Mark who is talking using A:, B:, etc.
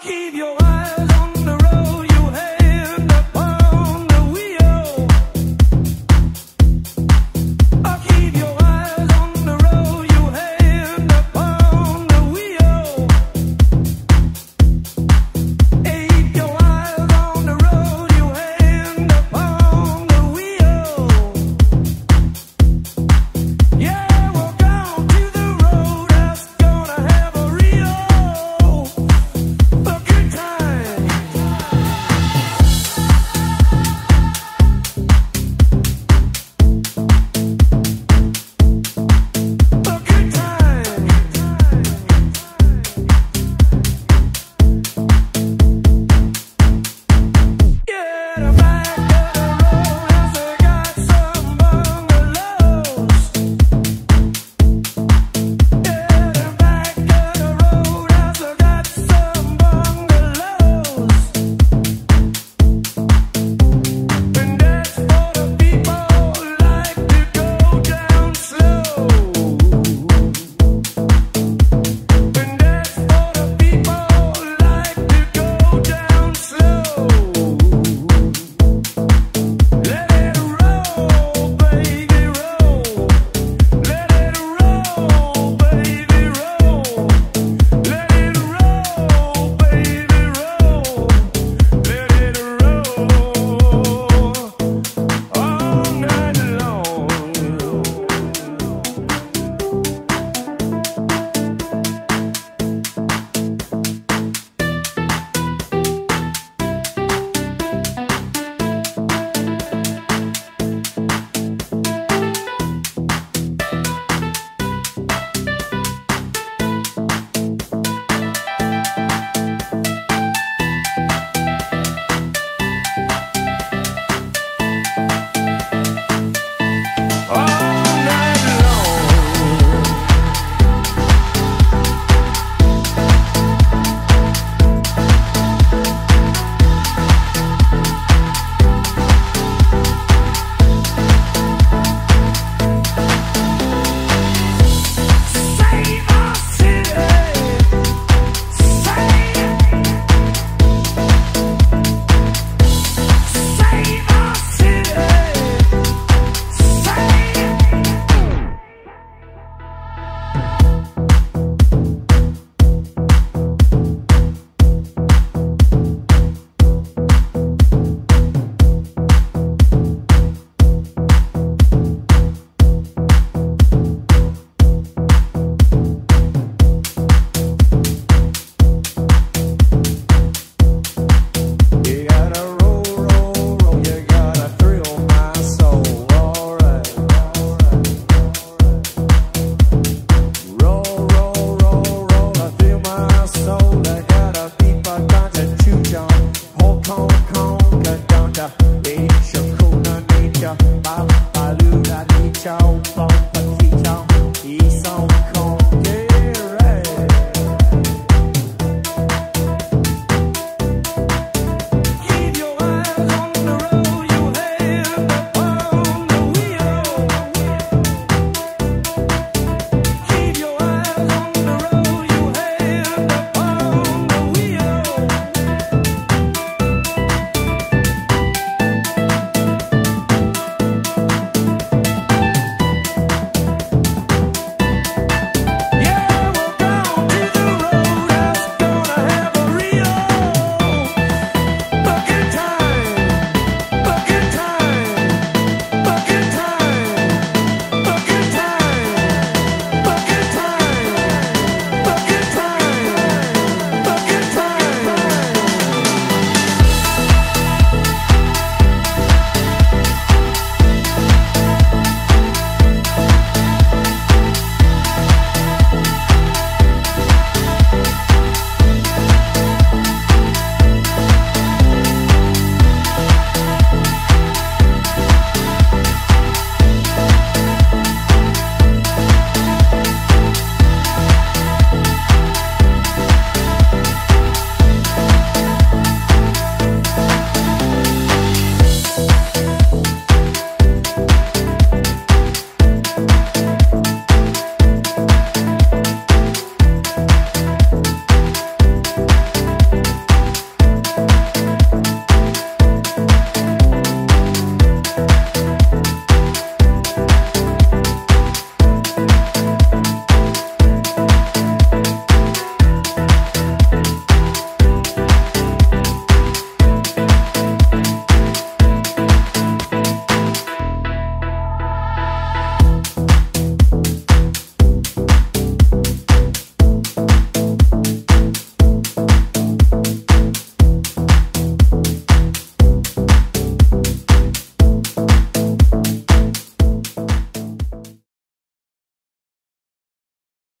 A: keep your eyes